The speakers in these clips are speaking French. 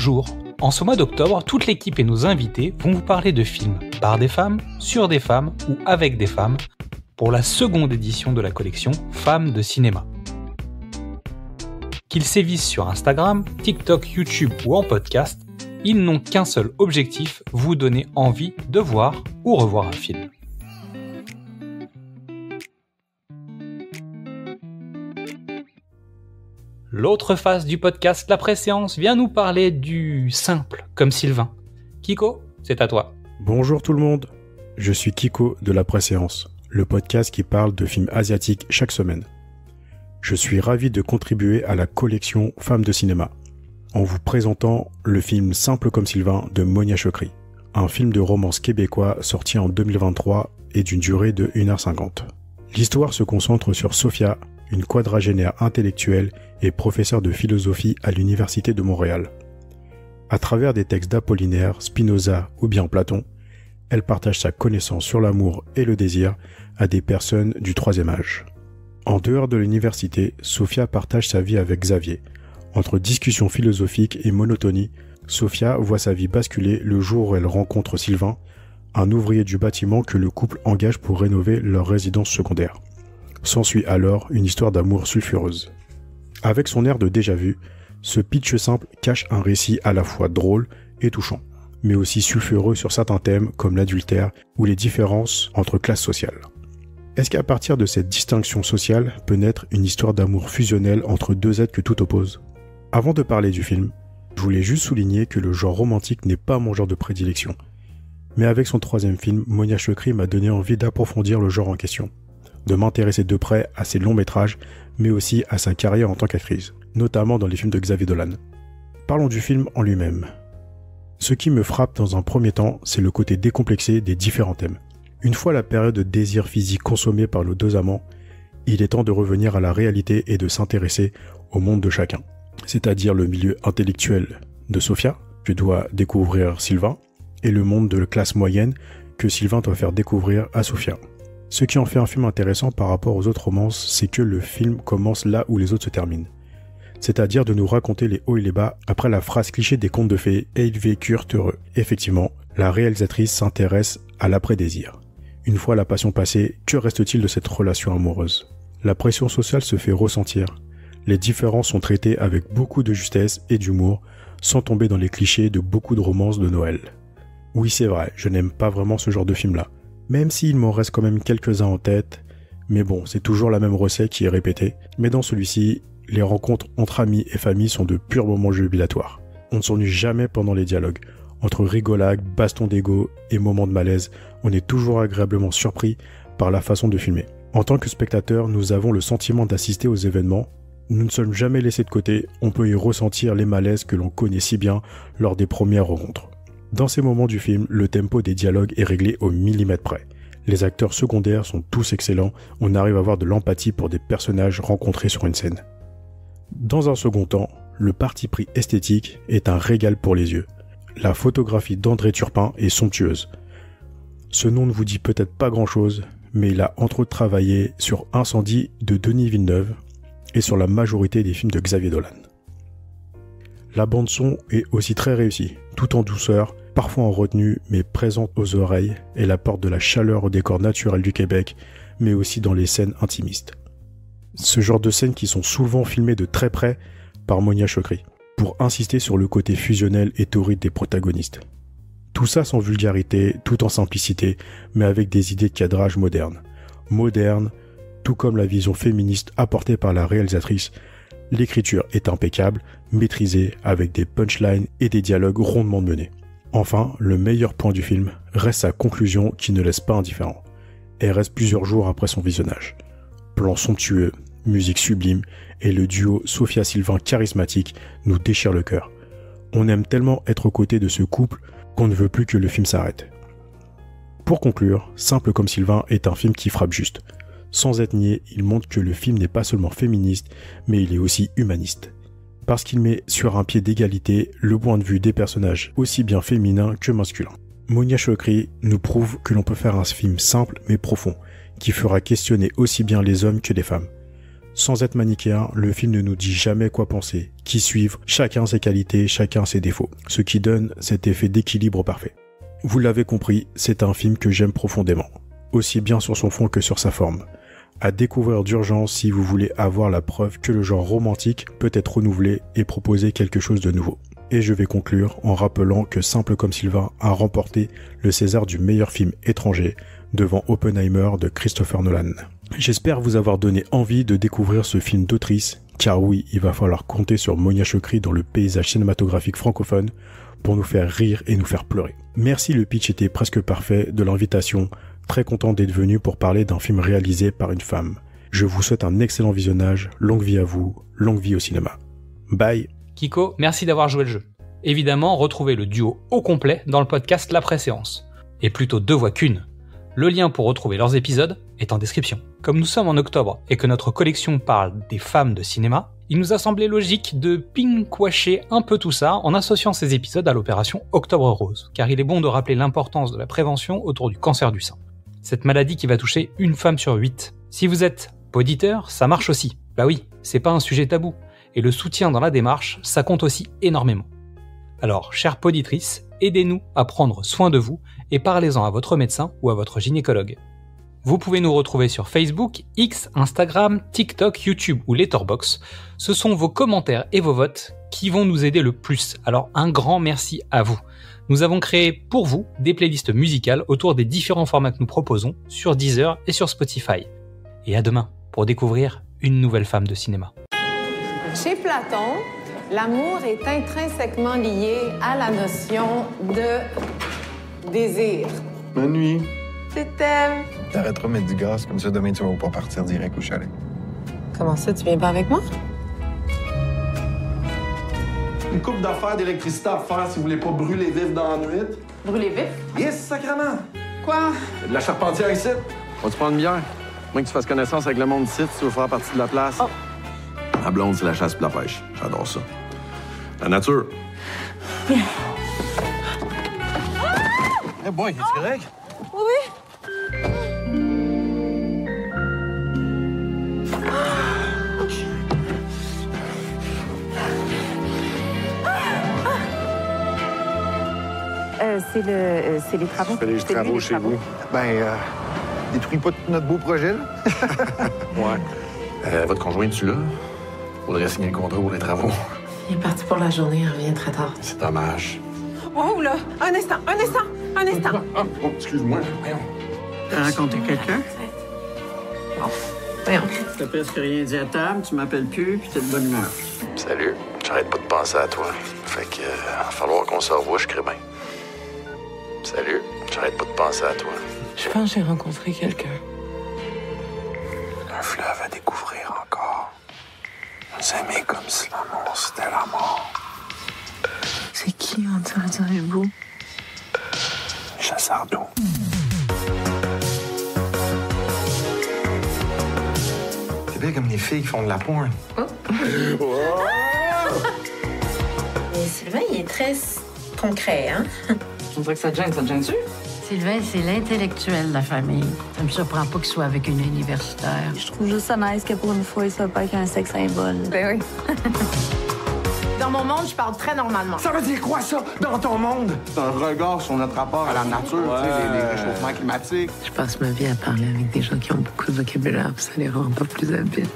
Bonjour En ce mois d'octobre, toute l'équipe et nos invités vont vous parler de films par des femmes, sur des femmes ou avec des femmes pour la seconde édition de la collection Femmes de cinéma. Qu'ils sévissent sur Instagram, TikTok, YouTube ou en podcast, ils n'ont qu'un seul objectif, vous donner envie de voir ou revoir un film. L'autre face du podcast La Préséance vient nous parler du simple, comme Sylvain. Kiko, c'est à toi. Bonjour tout le monde, je suis Kiko de La Préséance, le podcast qui parle de films asiatiques chaque semaine. Je suis ravi de contribuer à la collection Femmes de cinéma, en vous présentant le film Simple comme Sylvain de Monia Chokri, un film de romance québécois sorti en 2023 et d'une durée de 1h50. L'histoire se concentre sur Sophia, une quadragénaire intellectuelle et professeur de philosophie à l'Université de Montréal. À travers des textes d'Apollinaire, Spinoza ou bien Platon, elle partage sa connaissance sur l'amour et le désir à des personnes du troisième âge. En dehors de l'université, Sophia partage sa vie avec Xavier. Entre discussions philosophiques et monotonie, Sophia voit sa vie basculer le jour où elle rencontre Sylvain, un ouvrier du bâtiment que le couple engage pour rénover leur résidence secondaire. S'ensuit alors une histoire d'amour sulfureuse. Avec son air de déjà-vu, ce pitch simple cache un récit à la fois drôle et touchant, mais aussi sulfureux sur certains thèmes comme l'adultère ou les différences entre classes sociales. Est-ce qu'à partir de cette distinction sociale peut naître une histoire d'amour fusionnel entre deux êtres que tout oppose? Avant de parler du film, je voulais juste souligner que le genre romantique n'est pas mon genre de prédilection. Mais avec son troisième film, Monia Chokri m'a donné envie d'approfondir le genre en question de m'intéresser de près à ses longs métrages, mais aussi à sa carrière en tant qu'actrice, notamment dans les films de Xavier Dolan. Parlons du film en lui-même. Ce qui me frappe dans un premier temps, c'est le côté décomplexé des différents thèmes. Une fois la période de désir physique consommée par nos deux amants, il est temps de revenir à la réalité et de s'intéresser au monde de chacun. C'est-à-dire le milieu intellectuel de Sophia, que doit découvrir Sylvain, et le monde de la classe moyenne que Sylvain doit faire découvrir à Sophia. Ce qui en fait un film intéressant par rapport aux autres romances, c'est que le film commence là où les autres se terminent. C'est-à-dire de nous raconter les hauts et les bas après la phrase cliché des contes de fées et ils vécurent heureux. Effectivement, la réalisatrice s'intéresse à l'après-désir. Une fois la passion passée, que reste-t-il de cette relation amoureuse? La pression sociale se fait ressentir. Les différences sont traitées avec beaucoup de justesse et d'humour, sans tomber dans les clichés de beaucoup de romances de Noël. Oui, c'est vrai, je n'aime pas vraiment ce genre de film-là même s'il m'en reste quand même quelques-uns en tête. Mais bon, c'est toujours la même recette qui est répétée. Mais dans celui-ci, les rencontres entre amis et famille sont de purs moments jubilatoires. On ne s'ennuie jamais pendant les dialogues. Entre rigolades, bastons d'ego et moments de malaise, on est toujours agréablement surpris par la façon de filmer. En tant que spectateur, nous avons le sentiment d'assister aux événements. Nous ne sommes jamais laissés de côté, on peut y ressentir les malaises que l'on connaît si bien lors des premières rencontres. Dans ces moments du film, le tempo des dialogues est réglé au millimètre près. Les acteurs secondaires sont tous excellents, on arrive à avoir de l'empathie pour des personnages rencontrés sur une scène. Dans un second temps, le parti pris esthétique est un régal pour les yeux. La photographie d'André Turpin est somptueuse. Ce nom ne vous dit peut-être pas grand-chose, mais il a entre autres travaillé sur Incendie de Denis Villeneuve et sur la majorité des films de Xavier Dolan. La bande son est aussi très réussie, tout en douceur, parfois en retenue, mais présente aux oreilles, et apporte de la chaleur au décor naturel du Québec, mais aussi dans les scènes intimistes. Ce genre de scènes qui sont souvent filmées de très près par Monia Chokri, pour insister sur le côté fusionnel et torride des protagonistes. Tout ça sans vulgarité, tout en simplicité, mais avec des idées de cadrage modernes. Modernes, tout comme la vision féministe apportée par la réalisatrice, l'écriture est impeccable, maîtrisée, avec des punchlines et des dialogues rondement menés. Enfin, le meilleur point du film reste sa conclusion qui ne laisse pas indifférent. Elle reste plusieurs jours après son visionnage. Plan somptueux, musique sublime et le duo Sophia Sylvain charismatique nous déchire le cœur. On aime tellement être aux côtés de ce couple qu'on ne veut plus que le film s'arrête. Pour conclure, Simple comme Sylvain est un film qui frappe juste. Sans être nié, il montre que le film n'est pas seulement féministe, mais il est aussi humaniste parce qu'il met sur un pied d'égalité le point de vue des personnages aussi bien féminins que masculins. Monia Chokri nous prouve que l'on peut faire un film simple mais profond, qui fera questionner aussi bien les hommes que les femmes. Sans être manichéen, le film ne nous dit jamais quoi penser, qui suivre, chacun ses qualités, chacun ses défauts, ce qui donne cet effet d'équilibre parfait. Vous l'avez compris, c'est un film que j'aime profondément, aussi bien sur son fond que sur sa forme. À découvrir d'urgence si vous voulez avoir la preuve que le genre romantique peut être renouvelé et proposer quelque chose de nouveau. Et je vais conclure en rappelant que Simple comme Sylvain a remporté le César du meilleur film étranger devant Oppenheimer de Christopher Nolan. J'espère vous avoir donné envie de découvrir ce film d'autrice, car oui, il va falloir compter sur Monia Chokri dans le paysage cinématographique francophone pour nous faire rire et nous faire pleurer. Merci, le pitch était presque parfait de l'invitation. Très content d'être venu pour parler d'un film réalisé par une femme. Je vous souhaite un excellent visionnage, longue vie à vous, longue vie au cinéma. Bye Kiko, merci d'avoir joué le jeu. Évidemment, retrouvez le duo au complet dans le podcast La Préséance. Et plutôt deux voix qu'une. Le lien pour retrouver leurs épisodes est en description. Comme nous sommes en octobre et que notre collection parle des femmes de cinéma, il nous a semblé logique de pinkwasher un peu tout ça en associant ces épisodes à l'opération Octobre Rose, car il est bon de rappeler l'importance de la prévention autour du cancer du sein. Cette maladie qui va toucher une femme sur huit. Si vous êtes poditeur, ça marche aussi. Bah oui, c'est pas un sujet tabou. Et le soutien dans la démarche, ça compte aussi énormément. Alors, chère poditrice, aidez-nous à prendre soin de vous et parlez-en à votre médecin ou à votre gynécologue. Vous pouvez nous retrouver sur Facebook, X, Instagram, TikTok, YouTube ou Letterboxd. Ce sont vos commentaires et vos votes qui vont nous aider le plus. Alors un grand merci à vous. Nous avons créé pour vous des playlists musicales autour des différents formats que nous proposons sur Deezer et sur Spotify. Et à demain pour découvrir une nouvelle femme de cinéma. Chez Platon, l'amour est intrinsèquement lié à la notion de désir. Bonne nuit. Je t'aime. T'arrêteras de mettre du gaz, comme ça demain tu vas pas partir direct au chalet. Comment ça, tu viens pas avec moi? Une coupe d'affaires d'électricité à faire si vous voulez pas brûler vif dans la nuit. Brûler vif? Yes, sacrement! Quoi? De la charpentière ici. Vas-tu prendre une bière? Moins que tu fasses connaissance avec le monde ici, tu veux faire partie de la place. Oh. Ma blonde, c'est la chasse et la pêche. J'adore ça. La nature. Eh boy, es-tu correct? Euh, c'est le, euh, c'est les travaux. Fais les C'est lui, travaux les chez vous. Ben, euh, détruis pas tout notre beau projet, là. Ouais. Euh, votre conjoint, tu là? Faudrait signer le contrat pour les travaux. Il est parti pour la journée, il revient très tard. C'est dommage. Oh là! Un instant, un instant, un instant! Ah, oh, excuse-moi. Voyons. T'as rencontré quelqu'un? Voyons. T'as presque rien dit à table, tu m'appelles plus, puis t'es de bonne humeur. Salut. J'arrête pas de penser à toi. Fait que, euh, va falloir qu'on se revoie, je crée bien. Salut. J'arrête pas de penser à toi. Je pense que j'ai rencontré quelqu'un. Un fleuve à découvrir encore. Nous aimer comme si l'amour c'était la mort. C'est qui, on dirait, dirait vous? Chasseur d'eau. C'est bien comme les filles qui font de la pointe. Mais Sylvain, il est très concret, hein? On dirait que ça te gêne, ça te gêne-tu? Sylvain, c'est l'intellectuel de la famille. Ça me surprend pas qu'il soit avec une universitaire. Je trouve juste ça nice que pour une fois, il soit pas qu'un sexe symbole. Ben oui. Dans mon monde, je parle très normalement. Ça veut dire quoi, ça, dans ton monde? C'est un regard sur notre rapport à la nature, tu sais, les, les réchauffements climatiques. Je passe ma vie à parler avec des gens qui ont beaucoup de vocabulaire, puis ça les rend pas plus habiles.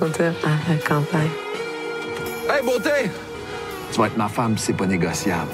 À la campagne. Hey, beauté! Tu vas être ma femme, c'est pas négociable.